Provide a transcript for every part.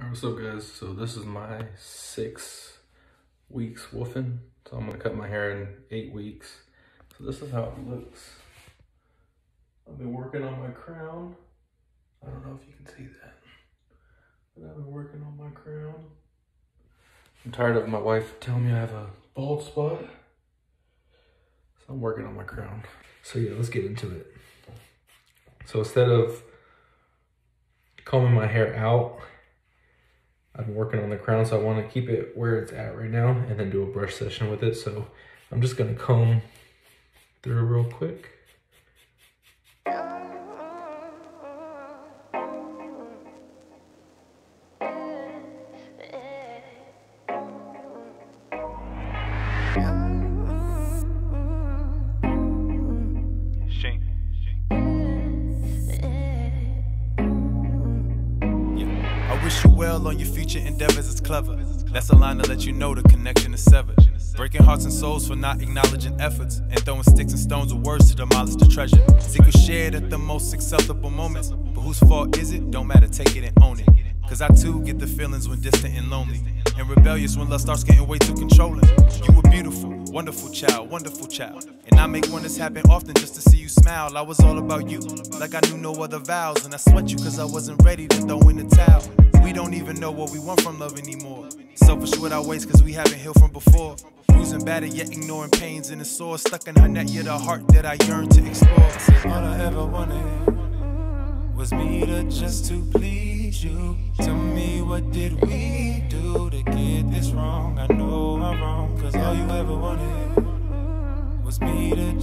Alright, what's up guys? So this is my six weeks wolfing. So I'm gonna cut my hair in eight weeks. So this is how it looks. I've been working on my crown. I don't know if you can see that. But I've been working on my crown. I'm tired of my wife telling me I have a bald spot. So I'm working on my crown. So yeah, let's get into it. So instead of combing my hair out, I've been working on the crown, so I want to keep it where it's at right now and then do a brush session with it. So I'm just going to comb through real quick. Wish you well on your future endeavors, it's clever. That's a line to let you know the connection is severed. Breaking hearts and souls for not acknowledging efforts and throwing sticks and stones of words to demolish the treasure. Secrets shared at the most acceptable moments, but whose fault is it? Don't matter, take it and own it. Cause I too get the feelings when distant and lonely. And rebellious when love starts getting way too controlling. You were beautiful, wonderful child, wonderful child. And I make one this happen often just to see you smile. I was all about you, like I knew no other vows. And I sweat you cause I wasn't ready to throw in the towel. We don't even know what we want from love anymore. Selfish with our ways cause we haven't healed from before. Bruising battered yet ignoring pains and the sore stuck in her neck, yet a heart that I yearn to explore. All I ever wanted was me to just to please you. Tell me what did we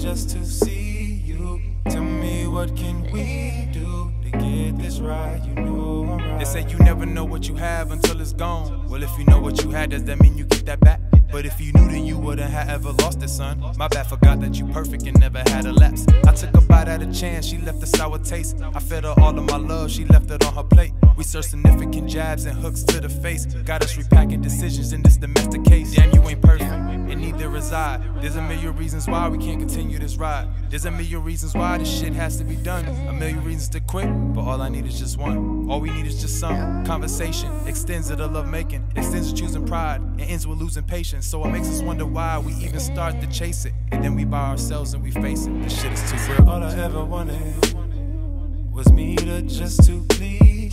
just to see you. Tell me what can we do to get this right? You know right. They say you never know what you have until it's gone. Well, if you know what you had, does that mean you get that back? But if you knew, then you wouldn't have ever lost it, son. My bad, forgot that you perfect and never had a lapse. I took a bite at a chance, she left a sour taste. I fed her all of my love, she left it on her plate. We serve significant jabs and hooks to the face. Got us repacking decisions in this domestic case. Damn, you ain't perfect, and neither is I. There's a million reasons why we can't continue this ride. There's a million reasons why this shit has to be done. A million reasons to quit, but all I need is just one. All we need is just some conversation. Extends to the love making, extends to choosing pride, and ends with losing patience. So it makes us wonder why we even start to chase it. And then we buy ourselves and we face it. This shit is too real. All I ever wanted was me to just to please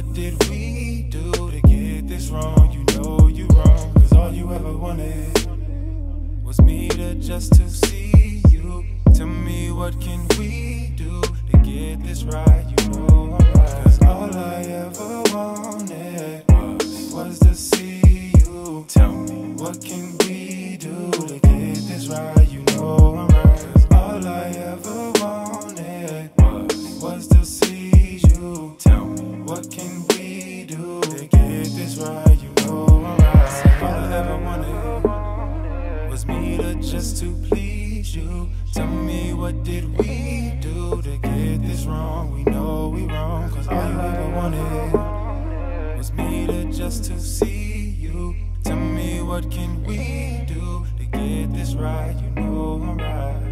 what did we do to get this wrong? You know you wrong, cause all you ever wanted was me to just to see you. Tell me what can we do to get this right? You know I'm right. Cause all I ever wanted was, was to see you. Tell me what can we do to get this right? You know I'm right. Cause all I ever wanted just to please you. Tell me what did we do to get this wrong? We know we wrong, cause all you ever wanted was me to just to see you. Tell me what can we do to get this right? You know I'm right.